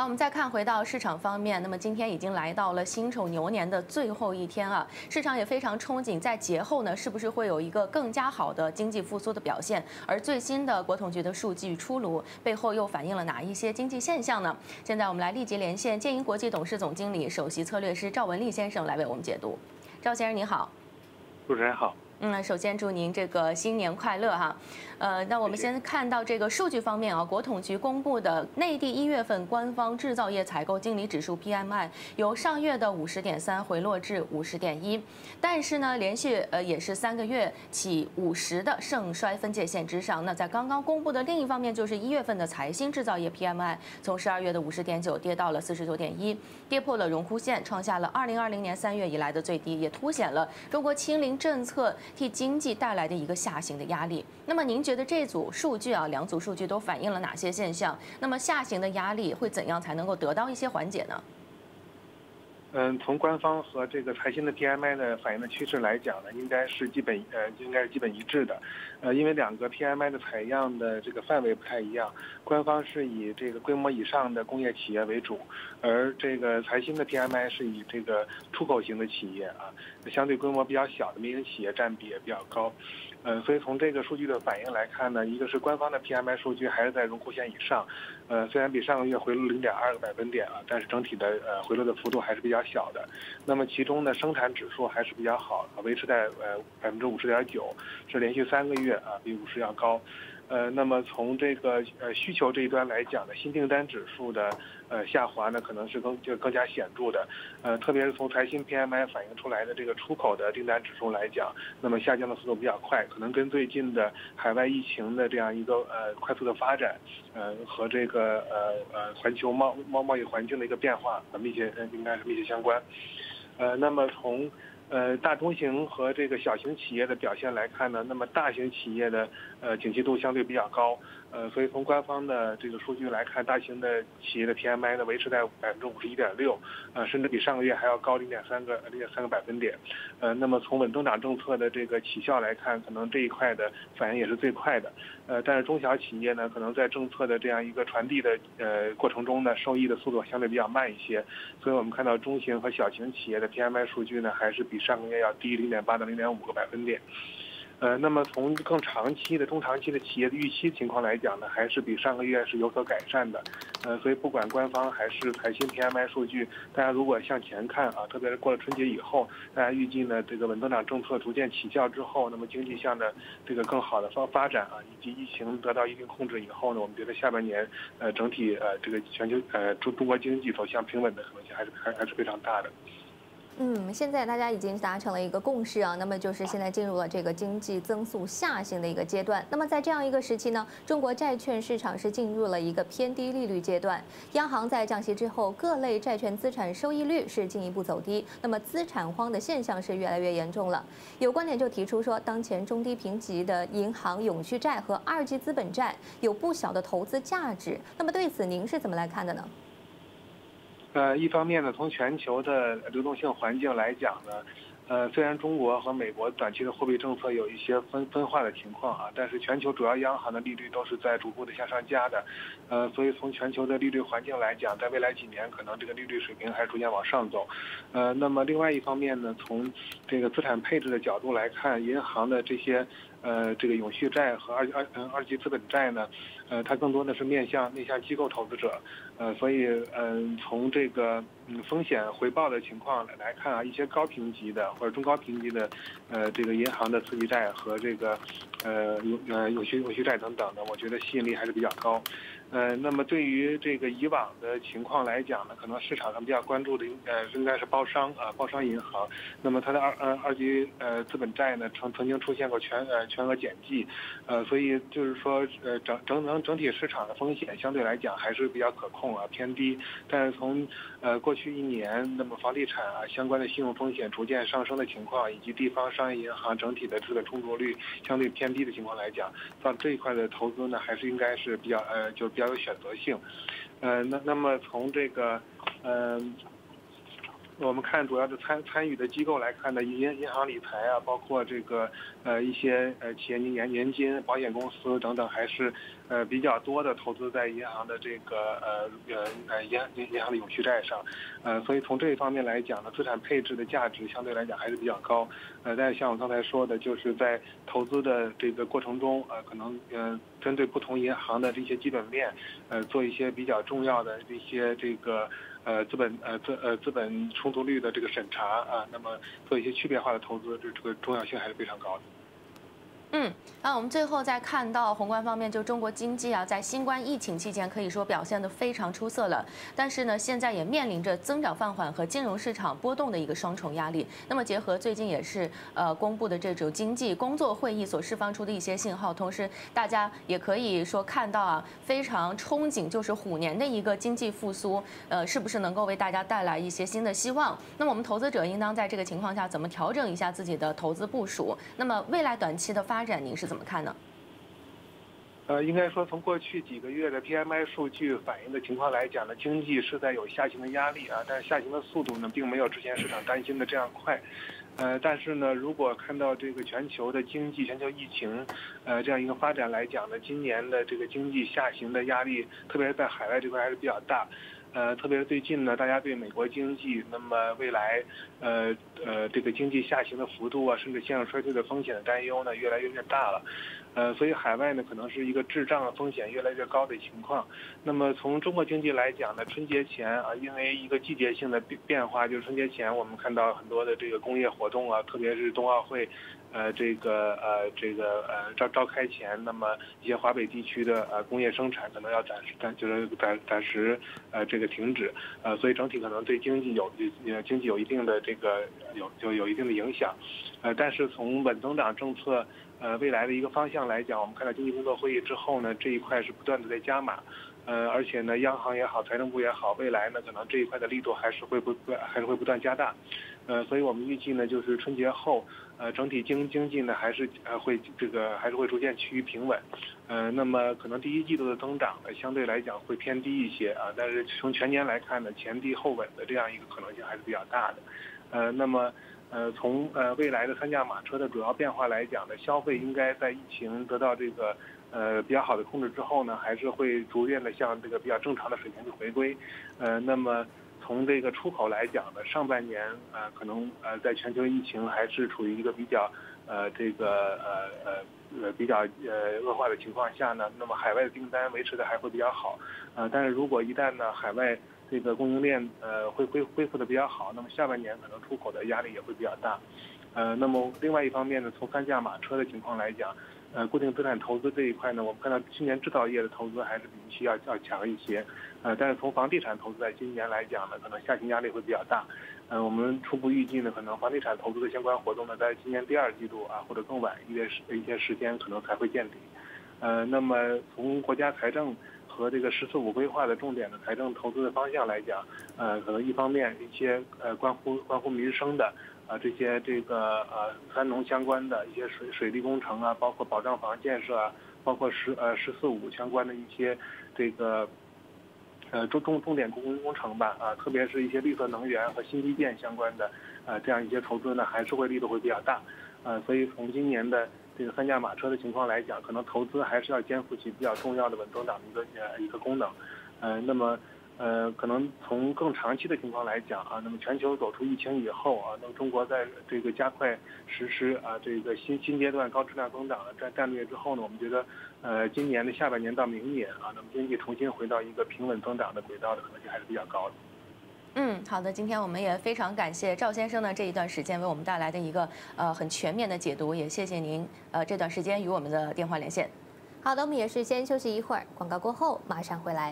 好，我们再看回到市场方面，那么今天已经来到了辛丑牛年的最后一天啊，市场也非常憧憬在节后呢，是不是会有一个更加好的经济复苏的表现？而最新的国统局的数据出炉，背后又反映了哪一些经济现象呢？现在我们来立即连线建银国际董事总经理、首席策略师赵文丽先生来为我们解读。赵先生您好，主持人好。嗯，首先祝您这个新年快乐哈。呃，那我们先看到这个数据方面啊，国统局公布的内地一月份官方制造业采购经理指数 PMI 由上月的五十点三回落至五十点一，但是呢，连续呃也是三个月起五十的盛衰分界线之上。那在刚刚公布的另一方面，就是一月份的财新制造业 PMI 从十二月的五十点九跌到了四十九点一，跌破了荣枯线，创下了二零二零年三月以来的最低，也凸显了中国清零政策替经济带来的一个下行的压力。那么您觉得这组数据啊，两组数据都反映了哪些现象？那么下行的压力会怎样才能够得到一些缓解呢？嗯，从官方和这个财新的 PMI 的反映的趋势来讲呢，应该是基本呃应该是基本一致的。呃，因为两个 PMI 的采样的这个范围不太一样，官方是以这个规模以上的工业企业为主，而这个财新的 PMI 是以这个出口型的企业啊，相对规模比较小的民营企业占比也比较高。呃，所以从这个数据的反应来看呢，一个是官方的 PMI 数据还是在荣枯线以上，呃，虽然比上个月回落零点二个百分点啊，但是整体的呃回落的幅度还是比较小的。那么其中呢，生产指数还是比较好，维持在呃百分之五十点九，是连续三个月啊比五十要高。呃，那么从这个呃需求这一端来讲呢，新订单指数的呃下滑呢，可能是更就更加显著的，呃，特别是从财新 PMI 反映出来的这个出口的订单指数来讲，那么下降的速度比较快，可能跟最近的海外疫情的这样一个呃快速的发展，呃和这个呃呃环球贸贸贸易环境的一个变化密切应该是密切相关，呃，那么从。呃，大中型和这个小型企业的表现来看呢，那么大型企业的呃景气度相对比较高，呃，所以从官方的这个数据来看，大型的企业的 PMI 呢维持在百分之五十一点六，呃，甚至比上个月还要高零点三个零点三个百分点，呃，那么从稳增长政策的这个起效来看，可能这一块的反应也是最快的，呃，但是中小企业呢，可能在政策的这样一个传递的呃过程中呢，受益的速度相对比较慢一些，所以我们看到中型和小型企业的 PMI 数据呢，还是比上个月要低零点八到零点五个百分点，呃，那么从更长期的、中长期的企业的预期情况来讲呢，还是比上个月是有所改善的，呃，所以不管官方还是财新 PMI 数据，大家如果向前看啊，特别是过了春节以后，大家预计呢，这个稳增长政策逐渐起效之后，那么经济向的这个更好的方发展啊，以及疫情得到一定控制以后呢，我们觉得下半年呃整体呃这个全球呃中中国经济走向平稳的可能性还是还还是非常大的。嗯，现在大家已经达成了一个共识啊，那么就是现在进入了这个经济增速下行的一个阶段。那么在这样一个时期呢，中国债券市场是进入了一个偏低利率阶段。央行在降息之后，各类债券资产收益率是进一步走低，那么资产荒的现象是越来越严重了。有观点就提出说，当前中低评级的银行永续债和二级资本债有不小的投资价值。那么对此您是怎么来看的呢？呃，一方面呢，从全球的流动性环境来讲呢，呃，虽然中国和美国短期的货币政策有一些分分化的情况啊，但是全球主要央行的利率都是在逐步的向上加的，呃，所以从全球的利率环境来讲，在未来几年可能这个利率水平还逐渐往上走，呃，那么另外一方面呢，从这个资产配置的角度来看，银行的这些。呃，这个永续债和二二嗯二级资本债呢，呃，它更多的是面向面向机构投资者，呃，所以嗯，从这个嗯风险回报的情况来看啊，一些高评级的或者中高评级的，呃，这个银行的次级债和这个呃永呃永续永续债等等的，我觉得吸引力还是比较高。呃，那么对于这个以往的情况来讲呢，可能市场上比较关注的，呃，应该是包商啊，包商银行。那么它的二呃二级呃资本债呢，曾曾经出现过全呃全额减记，呃，所以就是说呃整整整整体市场的风险相对来讲还是比较可控啊，偏低。但是从呃过去一年，那么房地产啊相关的信用风险逐渐上升的情况，以及地方商业银行整体的资本充足率相对偏低的情况来讲，到这一块的投资呢，还是应该是比较呃就。比较有选择性，呃，那那么从这个，嗯，我们看主要的参参与的机构来看呢，银银行理财啊，包括这个呃一些呃企业年年金、保险公司等等，还是呃比较多的投资在银行的这个呃呃呃银银银行的永续债上，呃，所以从这一方面来讲呢，资产配置的价值相对来讲还是比较高。呃，但是像我刚才说的，就是在投资的这个过程中，呃，可能呃针对不同银行的这些基本面，呃，做一些比较重要的这些这个。呃，资本呃资呃资本充足率的这个审查啊，那么做一些区别化的投资，这这个重要性还是非常高的。嗯，那我们最后再看到宏观方面，就中国经济啊，在新冠疫情期间可以说表现得非常出色了。但是呢，现在也面临着增长放缓和金融市场波动的一个双重压力。那么结合最近也是呃公布的这种经济工作会议所释放出的一些信号，同时大家也可以说看到啊，非常憧憬就是虎年的一个经济复苏，呃，是不是能够为大家带来一些新的希望？那么我们投资者应当在这个情况下怎么调整一下自己的投资部署？那么未来短期的发发展您是怎么看呢？呃，应该说从过去几个月的 PMI 数据反映的情况来讲呢，经济是在有下行的压力啊，但是下行的速度呢，并没有之前市场担心的这样快。呃，但是呢，如果看到这个全球的经济、全球疫情，呃，这样一个发展来讲呢，今年的这个经济下行的压力，特别是在海外这块还是比较大。呃，特别是最近呢，大家对美国经济，那么未来，呃呃，这个经济下行的幅度啊，甚至陷入衰退的风险的担忧呢，越来越越大了。呃，所以海外呢，可能是一个滞胀风险越来越高的情况。那么从中国经济来讲呢，春节前啊，因为一个季节性的变变化，就是春节前我们看到很多的这个工业活动啊，特别是冬奥会。呃，这个呃，这个呃，召召开前，那么一些华北地区的呃工业生产可能要暂时暂就是暂暂时呃这个停止，呃，所以整体可能对经济有呃经济有一定的这个有就有一定的影响，呃，但是从稳增长政策呃未来的一个方向来讲，我们看到经济工作会议之后呢，这一块是不断的在加码，呃，而且呢，央行也好，财政部也好，未来呢可能这一块的力度还是会不不还是会不断加大，呃，所以我们预计呢就是春节后。呃，整体经经济呢还是呃会这个还是会逐渐趋于平稳，呃，那么可能第一季度的增长呢相对来讲会偏低一些啊，但是从全年来看呢，前低后稳的这样一个可能性还是比较大的，呃，那么呃从呃未来的三驾马车的主要变化来讲呢，消费应该在疫情得到这个呃比较好的控制之后呢，还是会逐渐的向这个比较正常的水平去回归，呃，那么。从这个出口来讲呢，上半年呃可能呃在全球疫情还是处于一个比较呃这个呃呃呃比较呃恶化的情况下呢，那么海外的订单维持的还会比较好，呃但是如果一旦呢海外这个供应链呃会恢恢复的比较好，那么下半年可能出口的压力也会比较大，呃那么另外一方面呢，从三驾马车的情况来讲。呃，固定资产投资这一块呢，我们看到今年制造业的投资还是比预期要要强一些，呃，但是从房地产投资在今年来讲呢，可能下行压力会比较大，呃，我们初步预计呢，可能房地产投资的相关活动呢，在今年第二季度啊或者更晚一些时一些时间可能才会见底，呃，那么从国家财政和这个“十四五”规划的重点的财政投资的方向来讲，呃，可能一方面一些呃关乎关乎民生的。啊，这些这个呃，三农相关的一些水水利工程啊，包括保障房建设啊，包括十呃“十四五”相关的一些这个呃重重重点工工程吧啊，特别是一些绿色能源和新基建相关的啊，这样一些投资呢，还是会力度会比较大啊，所以从今年的这个三驾马车的情况来讲，可能投资还是要肩负起比较重要的稳增长的一个呃一个功能，呃，那么。呃，可能从更长期的情况来讲啊，那么全球走出疫情以后啊，那么中国在这个加快实施啊这个新新阶段高质量增长的战战略之后呢，我们觉得，呃，今年的下半年到明年啊，那么经济重新回到一个平稳增长的轨道的可能性还是比较高的。嗯，好的，今天我们也非常感谢赵先生呢这一段时间为我们带来的一个呃很全面的解读，也谢谢您呃这段时间与我们的电话连线。好的，我们也是先休息一会儿，广告过后马上回来。